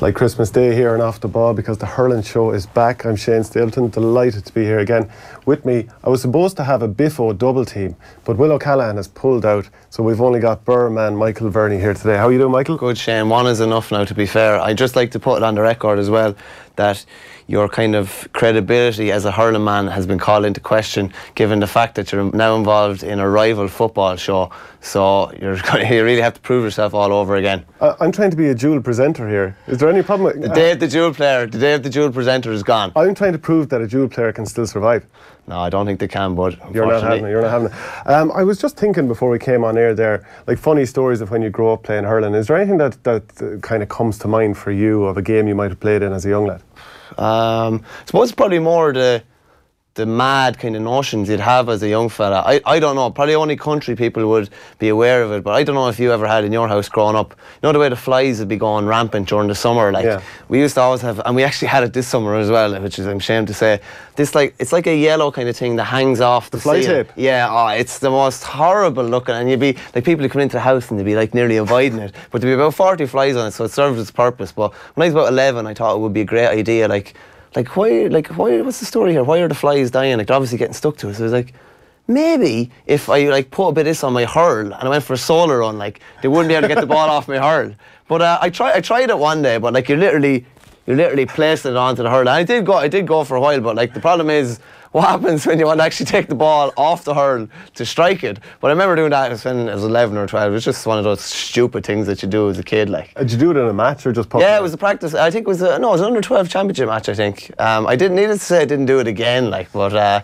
like Christmas Day here and off the ball because the hurling show is back. I'm Shane Stapleton, delighted to be here again. With me, I was supposed to have a Biffo double team, but Will O'Callaghan has pulled out, so we've only got Birr man Michael Verney here today. How are you doing, Michael? Good, Shane. One is enough now, to be fair. I'd just like to put it on the record as well that your kind of credibility as a hurling man has been called into question given the fact that you're now involved in a rival football show. So you're you really have to prove yourself all over again. Uh, I'm trying to be a dual presenter here. Is there any problem? With, the day of the dual player, the day of the dual presenter is gone. I'm trying to prove that a dual player can still survive. No, I don't think they can, but you're not having it. You're not having it. Um, I was just thinking before we came on air there, like funny stories of when you grow up playing hurling. Is there anything that that uh, kind of comes to mind for you of a game you might have played in as a young lad? Um, I suppose it's probably more the the mad kind of notions you'd have as a young fella. I, I don't know, probably only country people would be aware of it, but I don't know if you ever had in your house growing up. You know the way the flies would be going rampant during the summer? Like yeah. we used to always have and we actually had it this summer as well, which is I'm ashamed to say. This like it's like a yellow kind of thing that hangs off the, the fly ceiling. tape. Yeah, oh, it's the most horrible looking and you'd be like people who come into the house and they'd be like nearly avoiding it. But there'd be about forty flies on it, so it serves its purpose. But when I was about eleven I thought it would be a great idea like like why like why what's the story here? Why are the flies dying? Like they're obviously getting stuck to it so it's like maybe if I like put a bit of this on my hurl and I went for a solo run like they wouldn't be able to get the ball off my hurl. But uh, I tried I tried it one day but like you're literally you're literally placed it onto the hurl. And I did go I did go for a while but like the problem is what happens when you want to actually take the ball off the hurl to strike it. But I remember doing that when I was 11 or 12. It was just one of those stupid things that you do as a kid. Like, did you do it in a match or just? Yeah, it was a practice. I think it was a, no, it was an under 12 championship match. I think. Um, I didn't need to say I didn't do it again. Like, but. Uh,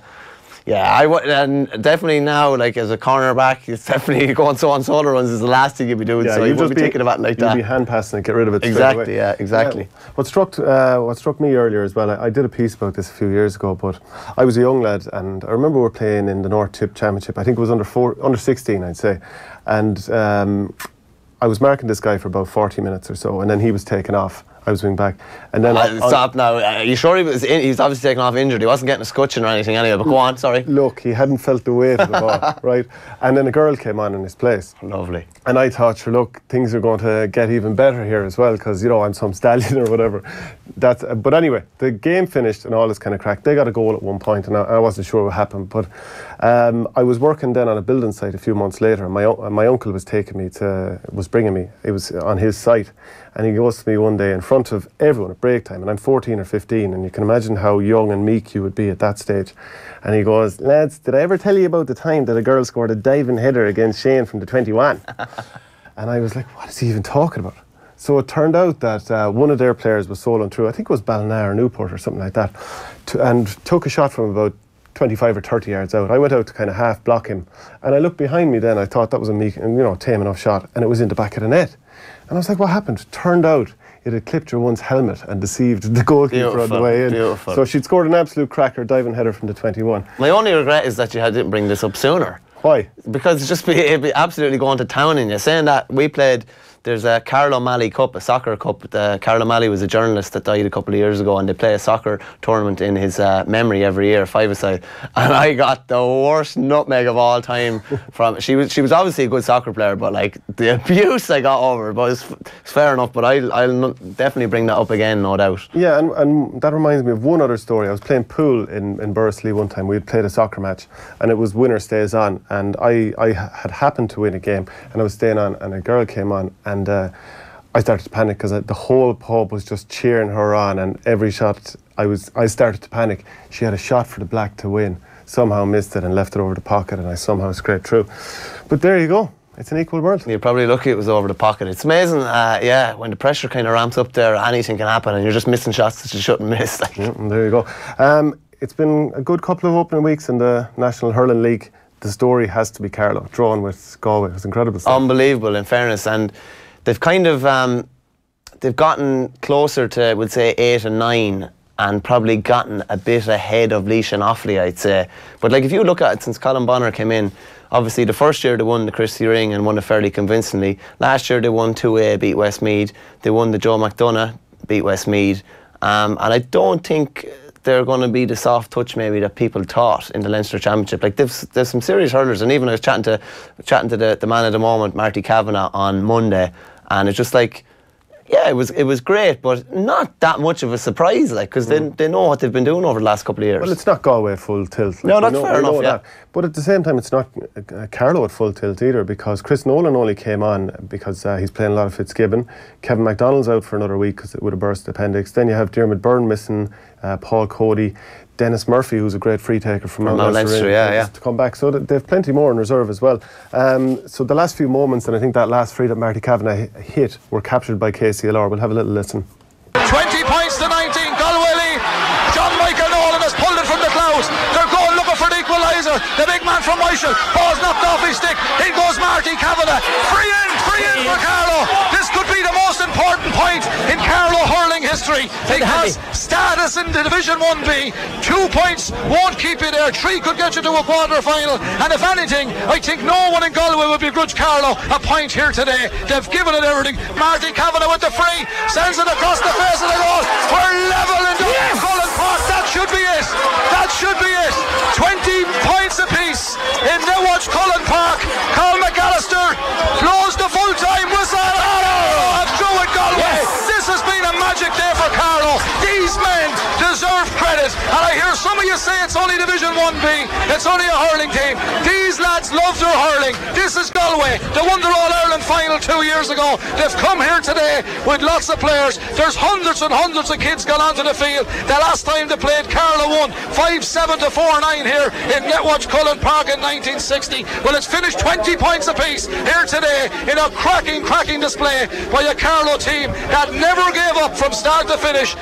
yeah, I would, and definitely now, like as a cornerback, it's definitely going so on solo runs is the last thing you'd be doing. Yeah, so you would be, be thinking about like you'd that. You'd be hand passing it, get rid of it. Exactly. Yeah, exactly. Yeah. What struck uh, what struck me earlier as well. I, I, did a piece about this a few years ago, but I was a young lad, and I remember we were playing in the North Tipp Championship. I think it was under four, under sixteen, I'd say, and. Um, I was marking this guy for about 40 minutes or so, and then he was taken off. I was wing back, and then uh, I, stop now. Are you sure he was? In, he was obviously taken off injured. He wasn't getting a scutcheon or anything anyway. But go on, sorry. Look, he hadn't felt the weight of the ball, right? And then a girl came on in his place. Lovely. And I thought, sure, look, things are going to get even better here as well because you know I'm some stallion or whatever. That's. Uh, but anyway, the game finished and all this kind of crack. They got a goal at one point, and I, I wasn't sure what happened. But um, I was working then on a building site a few months later. And my my uncle was taking me to was bringing me. It was on his site, and he goes to me one day in front of everyone at break time, and I'm 14 or 15, and you can imagine how young and meek you would be at that stage. And he goes, lads, did I ever tell you about the time that a girl scored a diving header against Shane from the 21? and I was like, what is he even talking about? So it turned out that uh, one of their players was soloing through, I think it was Ballina or Newport or something like that, to, and took a shot from about 25 or 30 yards out. I went out to kind of half block him, and I looked behind me then. I thought that was a meek, you know, tame enough shot, and it was in the back of the net. And I was like, what happened? Turned out it had clipped your one's helmet and deceived the goalkeeper beautiful, on the way in. Beautiful. So she'd scored an absolute cracker diving header from the 21. My only regret is that you didn't bring this up sooner. Why? Because just be, it'd be absolutely going to town in you. Saying that we played there's a Carl O'Malley Cup, a soccer cup. The Carl O'Malley was a journalist that died a couple of years ago, and they play a soccer tournament in his uh, memory every year, five-a-side. And I got the worst nutmeg of all time from. She was she was obviously a good soccer player, but like the abuse I got over, but it's, it's fair enough. But I'll I'll definitely bring that up again, no doubt. Yeah, and, and that reminds me of one other story. I was playing pool in in Bursley one time. We had played a soccer match, and it was winner stays on, and I I had happened to win a game, and I was staying on, and a girl came on, and and uh, I started to panic because the whole pub was just cheering her on, and every shot I was, I started to panic. She had a shot for the black to win, somehow missed it and left it over the pocket, and I somehow scraped through. But there you go. It's an equal world. You're probably lucky it was over the pocket. It's amazing, uh, yeah, when the pressure kind of ramps up there, anything can happen, and you're just missing shots that you shouldn't miss. Like. Yeah, there you go. Um, it's been a good couple of opening weeks in the National Hurling League. The story has to be Carlow, drawn with Galway. It was incredible. Stuff. Unbelievable, in fairness, and they've kind of um, they've gotten closer to, we'll say, eight and nine, and probably gotten a bit ahead of Laois and Offaly, I'd say. But like if you look at it since Colm Bonnar came in, obviously the first year they won the Christy Ring and won it fairly convincingly. Last year they won 2A, beat Westmeath. They won the Joe McDonagh, beat Westmeath. Um, and I don't think they're going to be the soft touch maybe that people thought in the Leinster Championship. Like there's there's some serious hurlers, and even I was chatting to chatting to the, the man at the moment, Marty Kavanagh, on Monday, and it's just like yeah, it was it was great, but not that much of a surprise, like because they, they know what they've been doing over the last couple of years. Well, it's not Galway full tilt. No, that's know- fair enough, yeah. that. But at the same time, it's not uh, Carlow at full tilt either because Chris Nolan only came on because uh, he's playing a lot of Fitzgibbon. Kevin MacDonald's out for another week because it would have burst appendix. Then you have Dermot Byrne missing, uh, Paul Cody, Dennis Murphy, who's a great free taker from, From Mount Leinster, in, yeah, yeah. to come back. So th- they've plenty more in reserve as well. Um, so the last few moments, and I think that last free that Marty Kavanagh hit, were captured by KCLR. We'll have a little listen. 20 points to 19. Galway. John Michael Nolan has pulled it from the clouds. They're going looking for the equaliser. The big man from Michael. Ball's knocked off his stick. In goes Marty Kavanagh. Free in, free in for Carlow. This could be the most important point in History because status in the Division 1B, two points won't keep you there. Three could get you to a quarter final. And if anything, I think no one in Galway would begrudge Carlow a point here today. They've given it everything. Marty Kavanagh with the free, sends it across the face of the goal. We're level in Dublin Cullen Park. That should be it. That should be it. 20 points apiece in Netwatch Cullen Park. Carl McAllister deserve credit. And I hear some of you say it's only Division 1B. It's only a hurling team. These lads love their hurling. This is Galway. They won All Ireland final two years ago. They've come here today with lots of players. There's hundreds and hundreds of kids gone onto the field. The last time they played, Carlow won 5 7 to 4 9 here in Netwatch Cullen Park in 1960. Well, it's finished 20 points apiece here today in a cracking, cracking display by a Carlow team that never gave up from start to finish.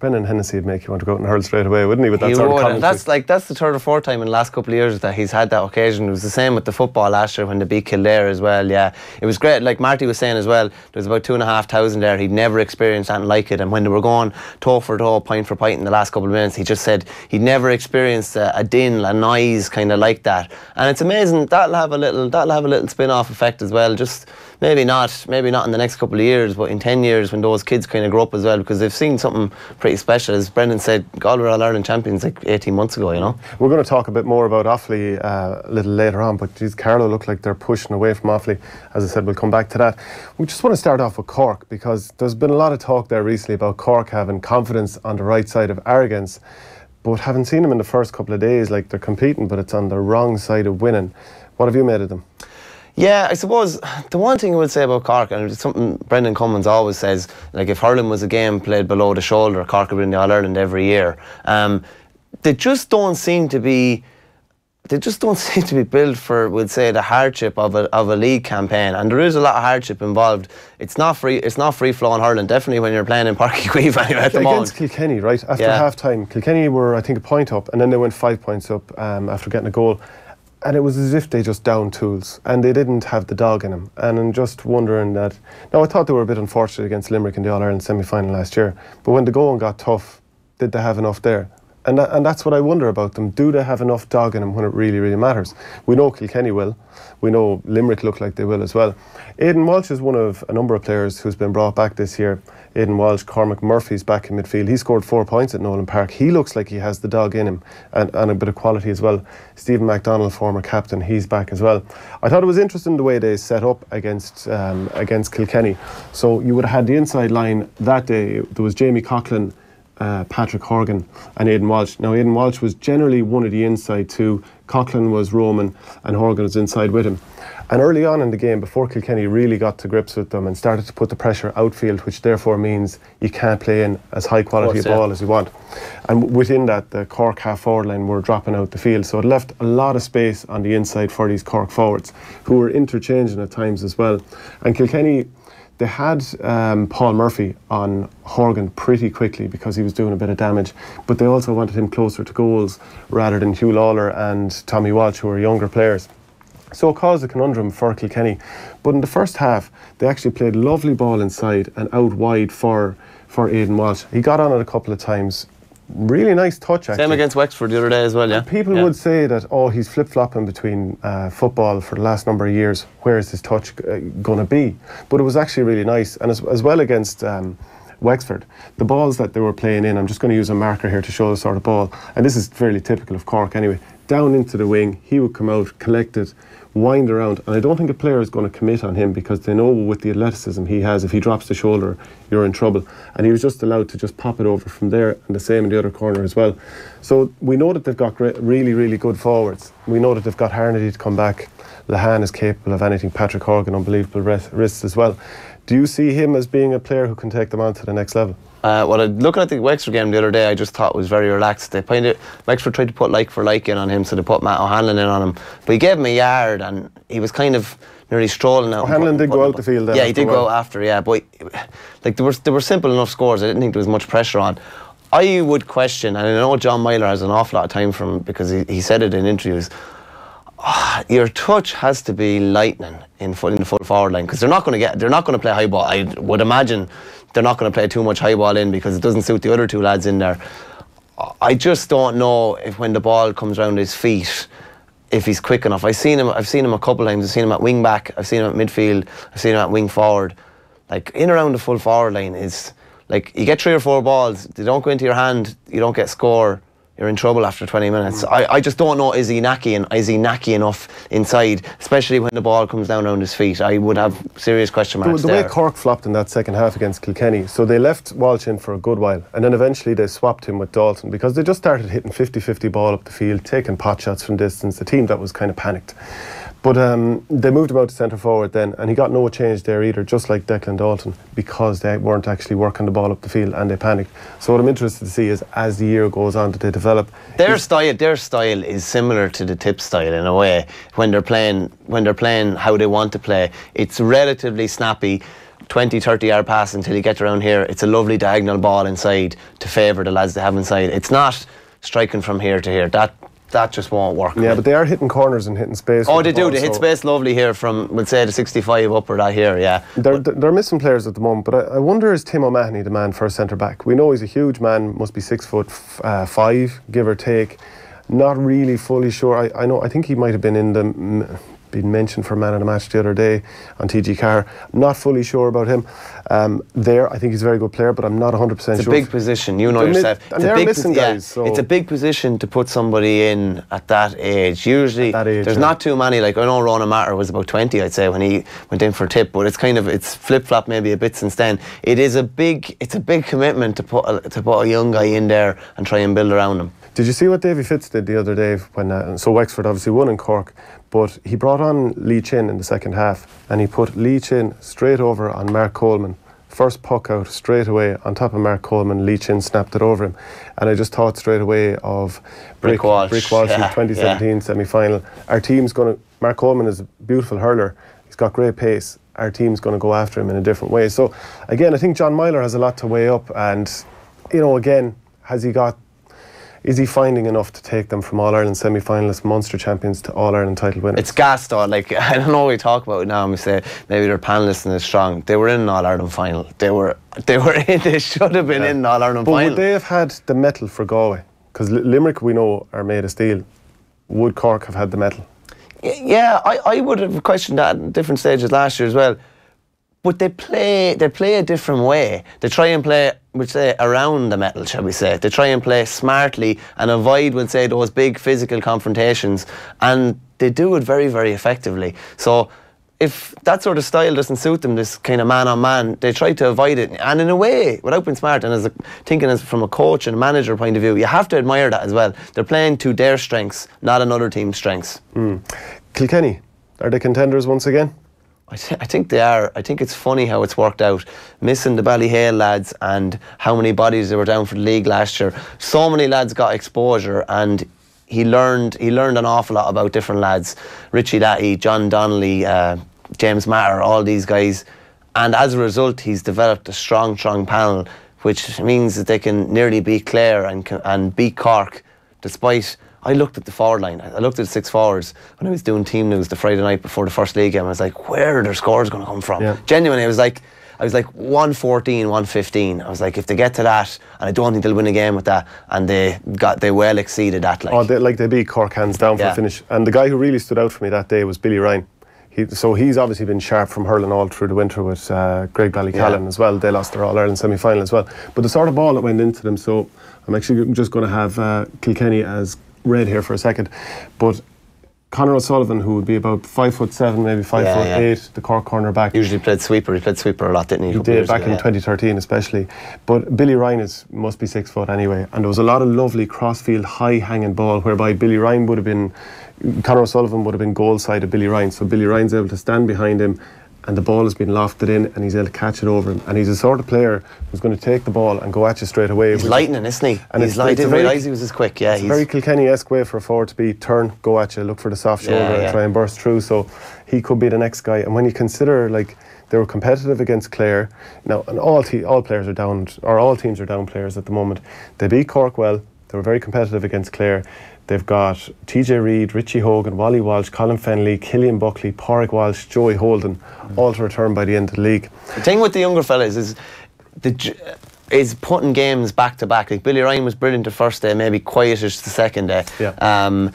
Brendan Hennessy would make you want to go out and hurl straight away, wouldn't he? With that He sort would, of commentary. that's like that's the third or fourth time in the last couple of years that he's had that occasion. It was the same with the football last year when they beat Kildare as well. Yeah, it was great. Like Marty was saying as well, there was about two and a half thousand there. He'd never experienced anything like it. And when they were going toe for toe, point for point in the last couple of minutes, he just said he'd never experienced a, a din, a noise kind of like that. And it's amazing that'll have a little that'll have a little spin off effect as well. Just maybe not maybe not in the next couple of years, but in ten years when those kids kind of grow up as well, because they've seen something pretty special. As Brendan said, Galway were All Ireland champions like 18 months ago. You know. We're going to talk a bit more about Offaly uh, a little later on, but geez, Carlow look like they're pushing away from Offaly. As I said, we'll come back to that. We just want to start off with Cork because there's been a lot of talk there recently about Cork having confidence on the right side of arrogance, but haven't seen them in the first couple of days. Like they're competing, but it's on the wrong side of winning. What have you made of them? Yeah, I suppose the one thing I would say about Cork, and it's something Brendan Cummins always says, like if hurling was a game played below the shoulder, Cork would win the All Ireland every year. Um, they just don't seem to be. They just don't seem to be built for, we'd say, the hardship of a of a league campaign, and there is a lot of hardship involved. It's not free. It's not free flowing hurling. Definitely when you're playing in Páirc Uí Chaoimh anyway at the moment. Against Kilkenny, right? After Yeah. half time, Kilkenny were, I think, a point up, and then they went five points up um, after getting a goal. And it was as if they just downed tools and they didn't have the dog in them. And I'm just wondering that. Now, I thought they were a bit unfortunate against Limerick in the All Ireland semi final last year, but when the going got tough, did they have enough there? And, that, and that's what I wonder about them. Do they have enough dog in them when it really, really matters? We know Kilkenny will. We know Limerick look like they will as well. Aidan Walsh is one of a number of players who's been brought back this year. Aidan Walsh, Cormac Murphy's back in midfield. He scored four points at Nowlan Park. He looks like he has the dog in him and, and a bit of quality as well. Stephen McDonnell, former captain, he's back as well. I thought it was interesting the way they set up against um, against Kilkenny. So you would have had the inside line that day. There was Jamie Coughlin, uh, Patrick Horgan, and Aidan Walsh. Now, Aidan Walsh was generally one of the inside two. Coughlin was Roman, and Horgan was inside with him. And early on in the game, before Kilkenny really got to grips with them and started to put the pressure outfield, which therefore means you can't play in as high quality course, a yeah. ball as you want. And within that, the Cork half forward line were dropping out the field. So it left a lot of space on the inside for these Cork forwards, who were interchanging at times as well. And Kilkenny, they had um, Paul Murphy on Horgan pretty quickly because he was doing a bit of damage, but they also wanted him closer to goals rather than Huw Lawlor and Tommy Walsh, who were younger players. So it caused a conundrum for Kilkenny. But in the first half, they actually played lovely ball inside and out wide for, for Aidan Walsh. He got on it a couple of times. Really nice touch, actually. Same against Wexford the other day as well. Yeah. People Yeah. would say that, oh, he's flip flopping between uh, football for the last number of years. Where is his touch uh, going to be? But it was actually really nice. And as, as well against um, Wexford, the balls that they were playing in, I'm just going to use a marker here to show the sort of ball. And this is fairly typical of Cork anyway. Down into the wing, he would come out, collect it, wind around. And I don't think a player is going to commit on him because they know with the athleticism he has, if he drops the shoulder, you're in trouble. And he was just allowed to just pop it over from there, and the same in the other corner as well. So we know that they've got really, really good forwards. We know that they've got Harnedy to come back. Lehane is capable of anything. Patrick Horgan, unbelievable wrists as well. Do you see him as being a player who can take them on to the next level? Uh, well, looking at the Wexford game the other day, I just thought was very relaxed. They kind of Wexford tried to put like for like in on him, so they put Matt O'Hanlon in on him. But he gave him a yard, and he was kind of nearly strolling out. O'Hanlon did go out the field. yeah, he did go after. Yeah, but like there were there were simple enough scores. I didn't think there was much pressure on. I would question, and I know John Meyler has an awful lot of time from because he, he said it in interviews. Oh, your touch has to be lightning in, full, in the full forward line because they're not going to get they're not going to play high ball. I would imagine they're not going to play too much high ball in because it doesn't suit the other two lads in there. I just don't know if when the ball comes around his feet, if he's quick enough. I've seen him. I've seen him a couple of times. I've seen him at wing back. I've seen him at midfield. I've seen him at wing forward. Like in around the full forward line is like you get three or four balls. They don't go into your hand. You don't get score you're in trouble after 20 minutes. Mm. I, I just don't know is he knacky and is he knacky enough inside, especially when the ball comes down around his feet. I would have serious question marks. The, the way Cork flopped in that second half against Kilkenny, so they left Walsh in for a good while, and then eventually they swapped him with Dalton because they just started hitting 50-50 ball up the field, taking pot shots from distance. The team that was kind of panicked. But um, they moved him out to centre forward then, and he got no change there either, just like Declan Dalton, because they weren't actually working the ball up the field and they panicked. So what I'm interested to see is as the year goes on, that they develop. Their style, their style is similar to the Tipp style in a way. When they're playing, when they're playing how they want to play, it's relatively snappy. 20, 30 yard pass until you get around here. It's a lovely diagonal ball inside to favour the lads they have inside. It's not striking from here to here. That that just won't work. Yeah, but they are hitting corners and hitting space. Oh, they the do. They hit space lovely here from, we'll say, the 65 up or that here, yeah. They're, they're missing players at the moment, but I, I wonder is Tim O'Mahony the man for a centre back? We know he's a huge man, must be six foot uh, five, give or take. Not really fully sure. I, I know. I think he might have been in the been mentioned for man of the match the other day on TG Carr. Not fully sure about him. Um, there, I think he's a very good player, but I'm not 100% it's sure. It's a big position, you know they're yourself. Mid, they're missing guys. Yeah, so. It's a big position to put somebody in at that age. Usually, that age, there's yeah. not too many. Like I know Ronan Maher was about 20, I'd say, when he went in for a Tipp, but it's kind of it's flip flop maybe a bit since then. It is a big, it's a big commitment to put a, to put a young guy in there and try and build around him. Did you see what Davy Fitz did the other day when uh, so Wexford obviously won in Cork, but he brought on Lee Chin in the second half and he put Lee Chin straight over on Mark Coleman. First puck out straight away on top of Mark Coleman. Lee Chin snapped it over him, and I just thought straight away of Brick, Brick Walsh, Brick Walsh yeah, 2017 yeah. semi-final. Our team's going to. Mark Coleman is a beautiful hurler. He's got great pace. Our team's going to go after him in a different way. So, again, I think John Meyler has a lot to weigh up, and you know, again, has he got is he finding enough to take them from All Ireland semi finalists, Munster champions to All Ireland title winners? It's gas though. Like I don't know what we talk about now. And we say maybe their panelists and strong. They were in an All Ireland final. They were they were in. They should have been yeah. in an All Ireland but final. Would they have had the metal for Galway? Because Limerick we know are made of steel. Would Cork have had the metal? Yeah, I, I would have questioned that at different stages last year as well but they play they play a different way. They try and play, we say, around the metal, shall we say? They try and play smartly and avoid, we'll say, those big physical confrontations, and they do it very, very effectively. So. If that sort of style doesn't suit them, this kind of man on man, they try to avoid it. And in a way, without being smart, and as a, thinking as from a coach and a manager point of view, you have to admire that as well. They're playing to their strengths, not another team's strengths. Mm. Kilkenny, are they contenders once again? I, th- I, think they are. I think it's funny how it's worked out. Missing the Ballyhale lads and how many bodies they were down for the league last year. So many lads got exposure and he learned he learned an awful lot about different lads. Richie Latty, John Donnelly, uh, James Maher, all these guys. And as a result, he's developed a strong, strong panel, which means that they can nearly beat Clare and, and beat Cork despite I looked at the forward line. I looked at the six forwards when I was doing team news the Friday night before the first league game. I was like, where are their scores going to come from? Yeah. Genuinely, I was like, I was like 114, 115. I was like, if they get to that, and I don't think they'll win a game with that, and they got they well exceeded that. Like, oh, they, like they beat Cork hands down for yeah. a finish. And the guy who really stood out for me that day was Billy Ryan. He, so he's obviously been sharp from hurling all through the winter with uh, Graigue-Ballycallan yeah. as well. They lost their All Ireland semi final as well. But the sort of ball that went into them, so I'm actually just going to have uh, Kilkenny as red here for a second, but Conor O'Sullivan, who would be about five foot seven, maybe five Yeah, foot yeah. eight, the Cork corner back. Usually played sweeper. He played sweeper a lot, didn't he? He did back in 2013, especially. But Billy Ryan is must be six foot anyway, and there was a lot of lovely crossfield, high hanging ball, whereby Billy Ryan would have been, Conor O'Sullivan would have been goal side of Billy Ryan, so Billy Ryan's able to stand behind him. And the ball has been lofted in, and he's able to catch it over him. And he's the sort of player who's going to take the ball and go at you straight away. He's lightning, isn't he? And he's lightning. light. I a didn't realise he was as quick. Yeah, It's he's very Kilkenny-esque way for a forward to be turn, go at you, look for the soft shoulder, Yeah, and try and burst through. So he could be the next guy. And when you consider like they were competitive against Clare, now and all te- all players are down, or all teams are down players at the moment. They beat Cork well. They were very competitive against Clare. They've got TJ Reid, Richie Hogan, Wally Walsh, Colin Fennelly, Cillian Buckley, Pádraig Walsh, Joey Holden, all to return by the end of the league. The thing with the younger fellas is the is putting games back to back. Like Billy Ryan was brilliant the first day, maybe quietish the second day. Yeah. Um,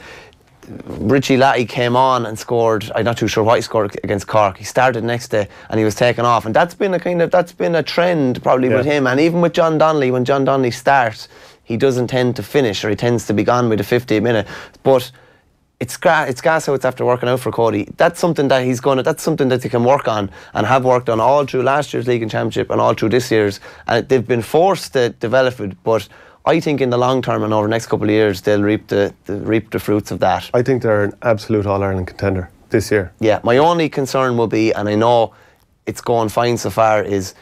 Richie Latty came on and scored. I'm not too sure what he scored against Cork. He started next day and he was taken off, and that's been a kind of that's been a trend probably with him, and even with John Donnelly. When John Donnelly starts, he doesn't tend to finish, or he tends to be gone by the 50 minute. But it's gra- it's gas how it's after working out for Cody. That's something that he's going to. That's something that they can work on and have worked on all through last year's league and championship and all through this year's. And they've been forced to develop it, but. I think in the long term and over the next couple of years they'll reap the, the reap the fruits of that. I think they're an absolute All Ireland contender this year. Yeah, my only concern will be, and I know it's going fine so far, is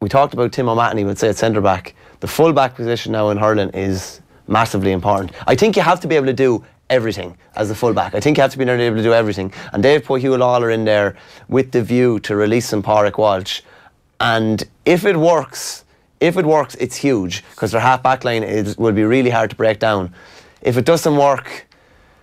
we talked about Tim O'Mahony would say at centre back. The full back position now in hurling is massively important. I think you have to be able to do everything as a full back. I think you have to be able to do everything. And they've put Huw Lawlor in there with the view to releasing Pádraig Walsh. And if it works, if it works, it's huge because their half back line is, will be really hard to break down. If it doesn't work,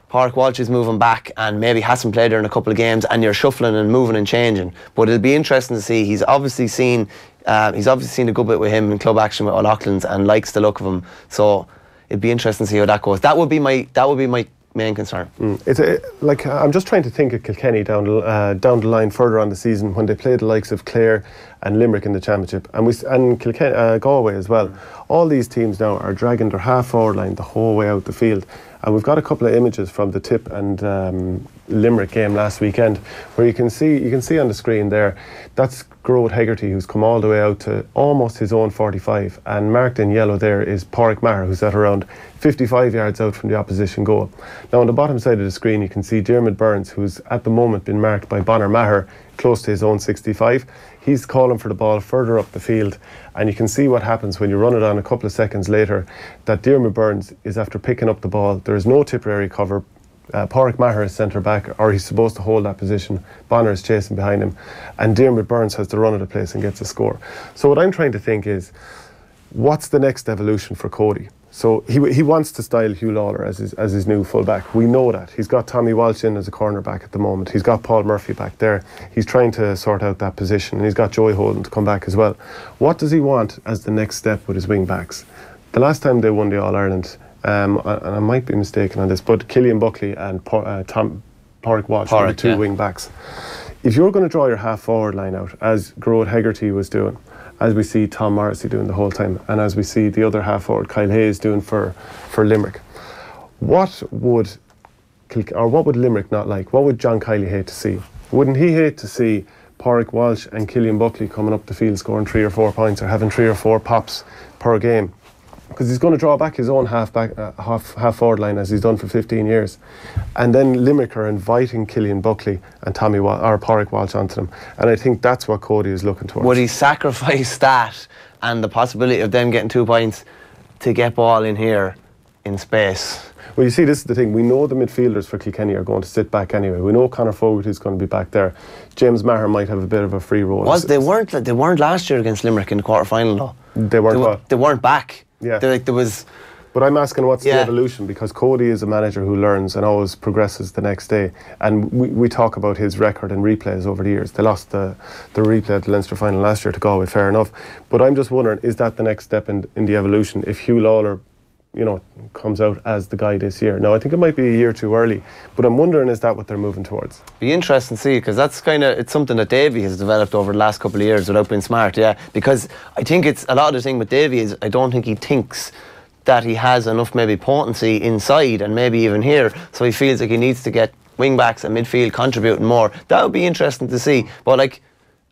Pádraig Walsh is moving back and maybe hasn't played there in a couple of games, and you're shuffling and moving and changing. But it'll be interesting to see. He's obviously seen, uh, he's obviously seen a good bit with him in club action with O'Loughlin's and likes the look of him. So it'd be interesting to see how that goes. That would be my that would be my main concern. It's a, like I'm just trying to think of Kilkenny down the, uh, down the line further on the season when they played the likes of Clare and Limerick in the championship, and we and Kilkenny, uh, Galway as well. All these teams now are dragging their half forward line the whole way out the field, and we've got a couple of images from the Tipp and um, Limerick game last weekend where you can see you can see on the screen there that's Gearóid Hegarty who's come all the way out to almost his own 45, and marked in yellow there is Pádraic Maher who's at around 55 yards out from the opposition goal. Now on the bottom side of the screen you can see Diarmaid Byrnes who's at the moment been marked by Bonner Maher close to his own 65. He's calling for the ball further up the field, and you can see what happens when you run it on a couple of seconds later. That Diarmaid Byrnes is after picking up the ball. There is no Tipperary cover. Uh, Pádraic Maher is centre back, or he's supposed to hold that position. Bonner is chasing behind him, and Diarmaid Byrnes has to run of the place and gets a score. So what I'm trying to think is, what's the next evolution for Cody? So he, he wants to style Huw Lawlor as his, as his new fullback. We know that. He's got Tommy Walsh in as a cornerback at the moment. He's got Paul Murphy back there. He's trying to sort out that position, and he's got Joey Holden to come back as well. What does he want as the next step with his wing backs? The last time they won the All Ireland, um, and I might be mistaken on this, but Cillian Buckley and uh, Tom Pádraig Walsh were the two yeah. wing backs. If you're going to draw your half forward line out, as Gearóid Hegarty was doing, as we see Tom Morrissey doing the whole time, and as we see the other half forward, Kyle Hayes doing for, for Limerick, what would or what would Limerick not like? What would John Kiely hate to see? Wouldn't he hate to see Pádraig Walsh and Cillian Buckley coming up the field scoring three or four points or having three or four pops per game? Because he's going to draw back his own half back uh, half half forward line as he's done for 15 years, and then Limerick are inviting Cillian Buckley and Tommy Wa- or Pádraig Walsh onto them, and I think that's what Cody is looking towards. Would he sacrifice that and the possibility of them getting two points to get ball in here in space? Well, you see, this is the thing. We know the midfielders for Kilkenny are going to sit back anyway. We know Conor Fogarty is going to be back there. James Maher might have a bit of a free role. Was they weren't they weren't last year against Limerick in the quarter final though. They weren't They, were, they weren't back. Yeah. They, like, there was But I'm asking what's the evolution because Cody is a manager who learns and always progresses the next day. And we, we talk about his record and replays over the years. They lost the, the replay at the Leinster final last year to Galway, fair enough. But I'm just wondering, is that the next step in, in the evolution if Huw Lawlor, you know, comes out as the guy this year? Now, I think it might be a year too early, but I'm wondering, is that what they're moving towards? be interesting to see because that's kind of it's something that Davy has developed over the last couple of years without being smart. Yeah, because I think it's a lot of the thing with Davy is I don't think he thinks that he has enough maybe potency inside and maybe even here, so he feels like he needs to get wing backs and midfield contributing more. That would be interesting to see. But like,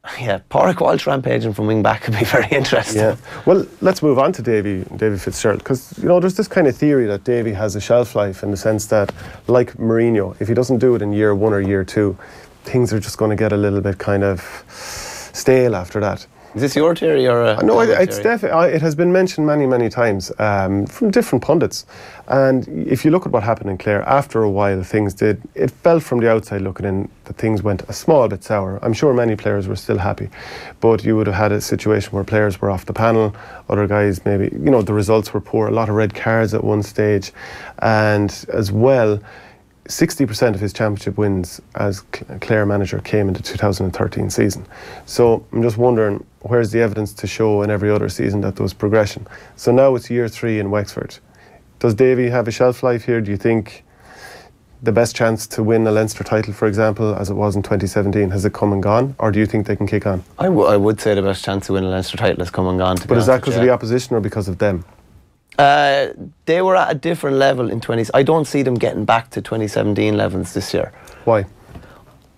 yeah, Pádraig Walsh rampaging from wing back could be very interesting. Yeah. Well, let's move on to Davy, Davy Fitzgerald, because you know there's this kind of theory that Davy has a shelf life in the sense that, like Mourinho, if he doesn't do it in year one or year two, things are just going to get a little bit kind of stale after that. Is this your theory or a No, it, it's definitely. It has been mentioned many, many times um, from different pundits. And if you look at what happened in Clare, after a while, things did. It felt from the outside looking in that things went a small bit sour. I'm sure many players were still happy, but you would have had a situation where players were off the panel, other guys maybe. You know, the results were poor. A lot of red cards at one stage, and as well. 60% of his championship wins as Clare manager came in the 2013 season. So I'm just wondering where's the evidence to show in every other season that there was progression. So now it's year three in Wexford. Does Davy have a shelf life here? Do you think the best chance to win a Leinster title, for example, as it was in 2017, has it come and gone? Or do you think they can kick on? I, would say the best chance to win a Leinster title has come and gone. But is that because of the opposition or because of them? Uh, they were at a different level in 20s. I don't see them getting back to 2017 levels this year. Why?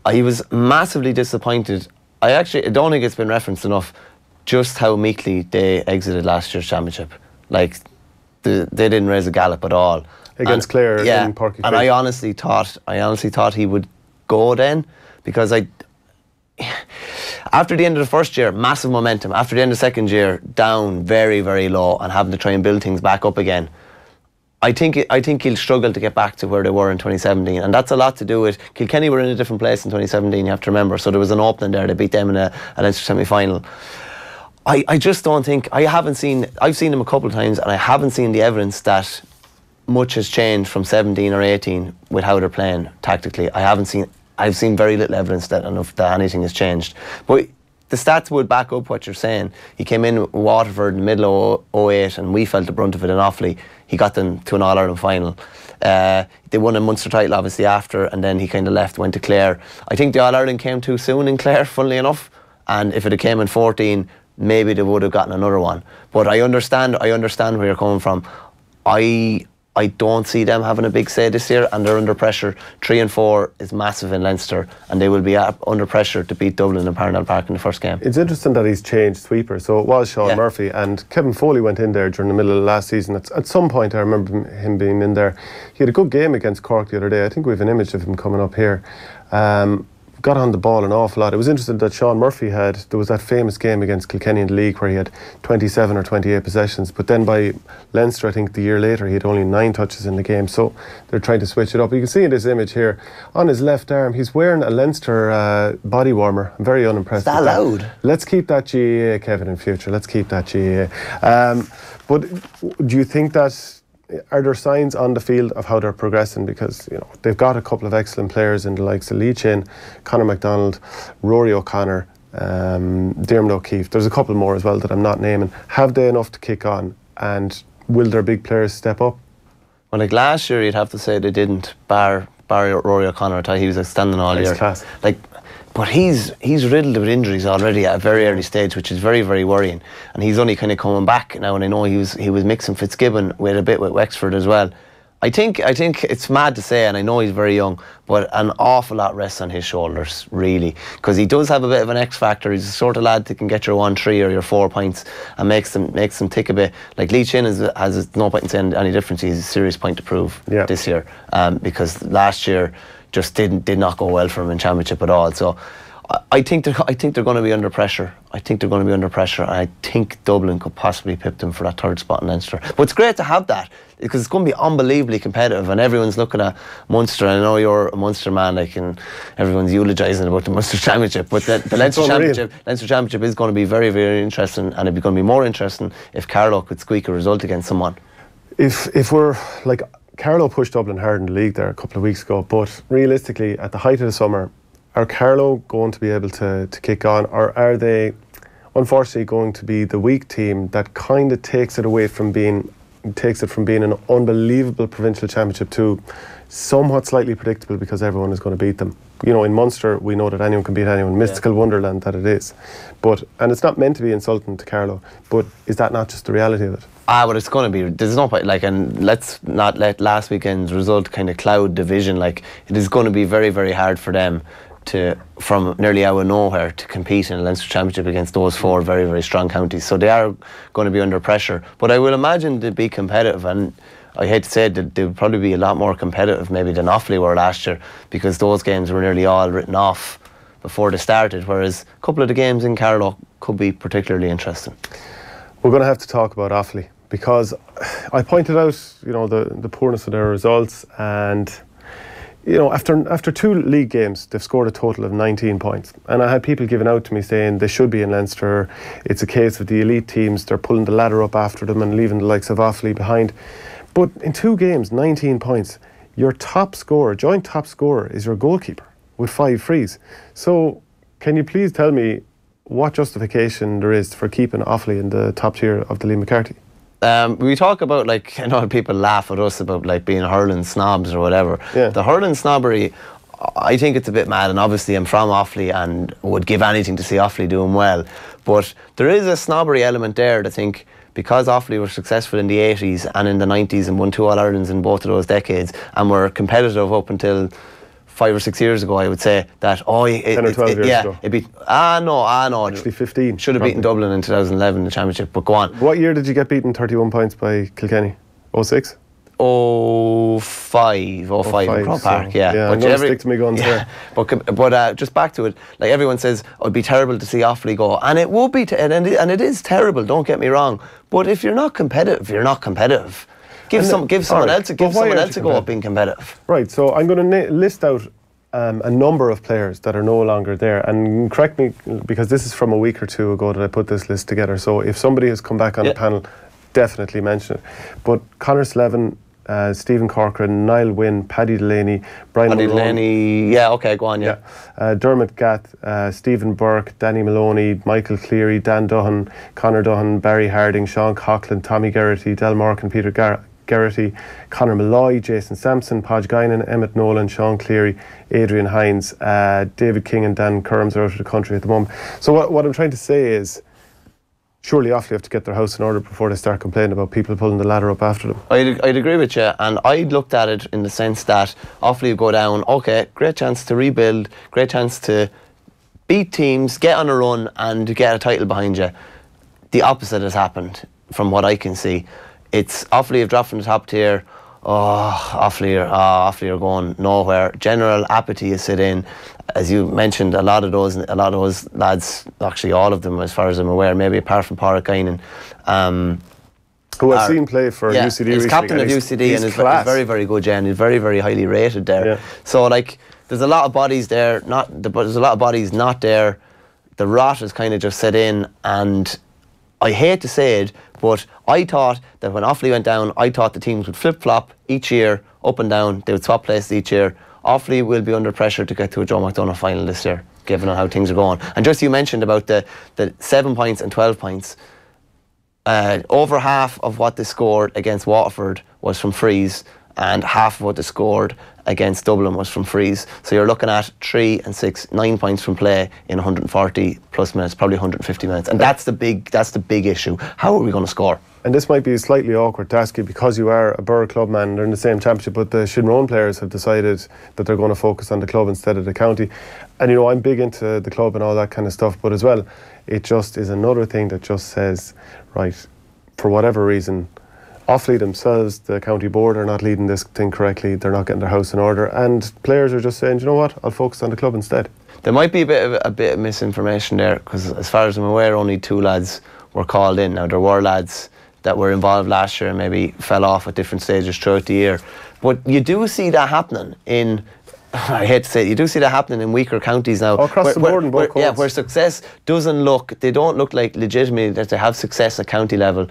I was massively disappointed. I actually I don't think it's been referenced enough just how meekly they exited last year's championship. Like the, they didn't raise a gallop at all Against Clare Yeah, and. I honestly thought I honestly thought he would go then because I. After the end of the first year, massive momentum. After the end of the second year, down very, very low, and having to try and build things back up again. I think I think he'll struggle to get back to where they were in 2017, and that's a lot to do with Kilkenny were in a different place in 2017. You have to remember, so there was an opening there. They beat them in a, a Leinster semi-final. I, I just don't think I haven't seen. I've seen them a couple of times, and I haven't seen the evidence that much has changed from 17 or 18 with how they're playing tactically. I haven't seen. I've seen very little evidence that enough that anything has changed. But the stats would back up what you're saying. He came in Waterford in the middle of 08 and we felt the brunt of it in Offaly. He got them to an All Ireland final. Uh, they won a Munster title obviously after, and then he kind of left, went to Clare. I think the All Ireland came too soon in Clare, funnily enough. And if it had came in 14, maybe they would have gotten another one. But I understand. I understand where you're coming from. I I don't see them having a big say this year, and they're under pressure. Three and four is massive in Leinster, and they will be up- under pressure to beat Dublin in Parnell Park in the first game. It's interesting that he's changed sweeper. So it was Sean Yeah. Murphy and Kevin Foley went in there during the middle of last season. At, at some point, I remember him- him being in there. He had a good game against Cork the other day. I think we have an image of him coming up here. Um, got on the ball an awful lot. It was interesting that Sean Murphy had. There was that famous game against Kilkenny in the league where he had 27 or 28 possessions. But then by Leinster, I think the year later, he had only nine touches in the game. So they're trying to switch it up. You can see in this image here on his left arm, he's wearing a Leinster uh, body warmer. I'm very unimpressed. Is that allowed? Let's keep that GEA, Kevin, in future. Let's keep that GEA. Um, but do you think that are there signs on the field of how they're progressing? Because you know they've got a couple of excellent players in the likes of Lee Chin, Conor McDonald, Rory O'Connor, um, Dermot O'Keefe. There's a couple more as well that I'm not naming. Have they enough to kick on? And will their big players step up? Well, like last year, you'd have to say they didn't. Bar Barry Rory O'Connor, I thought he was outstanding all year. class. Like, but he's he's riddled with injuries already at a very early stage, which is very very worrying. And he's only kind of coming back now. And I know he was he was mixing Fitzgibbon with a bit with Wexford as well. I think I think it's mad to say, and I know he's very young, but an awful lot rests on his shoulders, really, because he does have a bit of an X factor. He's the sort of lad that can get your one, three, or your four points, and makes them makes them tick a bit. Like Lee Chin is, has no point in saying any difference. He's a serious point to prove Yeah. this year, um, because last year just didn't did not go well for him in championship at all. So. I- I think they're, I think they're going to be under pressure. I think they're going to be under pressure, and I think Dublin could possibly pip them for that third spot in Leinster. But it's great to have that because it's going to be unbelievably competitive, and everyone's looking at Munster. I know you're a Munster man, like, and everyone's eulogising about the Munster Championship, but the, the Leinster. Championship, Leinster Championship is going to be very, very interesting, and it'd be going to be more interesting if Carlow could squeak a result against someone. if if we're like Carlow pushed Dublin hard in the league there a couple of weeks ago, but realistically, at the height of the summer, are Carlow going to be able to, to kick on, or are they unfortunately going to be the weak team that kind of takes it away from being takes it from being an unbelievable provincial championship to somewhat slightly predictable because everyone is going to beat them. You know, in Munster, we know that anyone can beat anyone. Mystical wonderland that it is, but and it's not meant to be insulting to Carlow, but is that not just the reality of it? Ah, but it's going to be. There's no point. Like, and let's not let last weekend's result kind of cloud division. Like, it is going to be very, very hard for them to, from nearly out of nowhere, to compete in a Leinster Championship against those four very, very strong counties. So they are going to be under pressure. But I will imagine they'd be competitive and. I hate to say it, they would probably be a lot more competitive maybe than Offaly were last year because those games were nearly all written off before they started, whereas a couple of the games in Carlow could be particularly interesting. We're going to have to talk about Offaly because I pointed out, you know, the, the poorness of their results and you know, after after two league games, they've scored a total of 19 points. And I had people giving out to me saying they should be in Leinster. It's a case of the elite teams, they're pulling the ladder up after them and leaving the likes of Offaly behind. But in two games, 19 points, your top scorer, joint top scorer, is your goalkeeper with five frees. So, can you please tell me what justification there is for keeping Offaly in the top tier of the Liam McCarthy? Um, we talk about like I know people laugh at us about like being hurling snobs or whatever. Yeah. The hurling snobbery, I think it's a bit mad, and obviously I'm from Offaly and would give anything to see Offaly doing well. But there is a snobbery element there. I think because Offaly were successful in the 80s and in the 90s and won two All Irelands in both of those decades and were competitive up until five or six years ago, I would say that oh, it, 10 or 12 it- years yeah, ago. it beat ah no ah no, Actually, 15. should have beaten. Dublin in 2011 in the championship, but go on. What year did you get beaten 31 points by Kilkenny? 06? Oh five, oh five in 05, so, Park, yeah. yeah, I'm gonna stick to my guns there. But but uh, just back to it, like everyone says, oh, it'd be terrible to see Offaly go, and it would be, and, it, and it is terrible. Don't get me wrong, but if you're not competitive, you're not competitive. Give And some, the- give someone alright, else, give someone else a go at being competitive. Right, so I'm going to list out um, a number of players that are no longer there. And correct me, because this is from a week or two ago that I put this list together. So if somebody has come back on Yeah. the panel, definitely mention it. But Connor Slevin, uh, Stephen Corcoran, Niall Wynne, Paddy Delaney, Brian Paddy Mulroney, Delaney, yeah, okay, go on, yeah. yeah. Uh, Dermot Gatt, uh, Stephen Burke, Danny Maloney, Michael Cleary, Dan Duhan, Connor Duhan, Barry Harding, Sean Coughlin, Tommy Geraghty, Del Mark, and Peter Gar- Geraghty, Conor Malloy, Jason Sampson, Podge Guinan, Emmett Nolan, Sean Cleary, Adrian Hines, uh, David King and Dan Kerms are out of the country at the moment. So what, what I'm trying to say is surely Offaly have to get their house in order before they start complaining about people pulling the ladder up after them. I'd, I'd agree with you, and I'd looked at it in the sense that Offaly go down, okay, great chance to rebuild, great chance to beat teams, get on a run, and get a title behind you. The opposite has happened, from what I can see. It's Offaly have dropped from the top tier. Oh, Offaly are, oh, Offaly are going nowhere. General apathy is set in. As you mentioned, a lot of those, a lot of those lads, actually all of them, as far as I'm aware, maybe apart from Guinan, um, Who I've seen play for yeah, UCD He's captain of UCD he's and is very, very good, and he's very, very highly rated there. Yeah. So like, there's a lot of bodies there. Not the, but there's a lot of bodies not there. The rot has kind of just set in, and I hate to say it, but I thought that when Offaly went down, I thought the teams would flip flop each year, up and down. They would swap places each year. Offaly will be under pressure to get to a Joe McDonagh final this year, given on how things are going. And just you mentioned about the the seven points and twelve points uh, over half of what they scored against Waterford was from frees, and half of what they scored against Dublin was from frees. So you're looking at three and six, nine points from play in 140 plus minutes, probably 150 minutes, and that's the big that's the big issue. How are we going to score? And this might be slightly awkward to ask you because you are a Borough club man, they're in the same championship, but the Shinrone players have decided that they're going to focus on the club instead of the county. And you know, I'm big into the club and all that kind of stuff, but as well, it just is another thing that just says, right, for whatever reason, Offaly themselves, the county board, are not leading this thing correctly. They're not getting their house in order, and players are just saying, you know what, I'll focus on the club instead. There might be a bit of a bit of misinformation there because, as far as I'm aware, only two lads were called in. Now there were lads that were involved last year and maybe fell off at different stages throughout the year, but you do see that happening in. I hate to say it, you do see that happening in weaker counties now. Across where- the board where- in both where- Yeah, where success doesn't look, they don't look like legitimately that they have success at county level.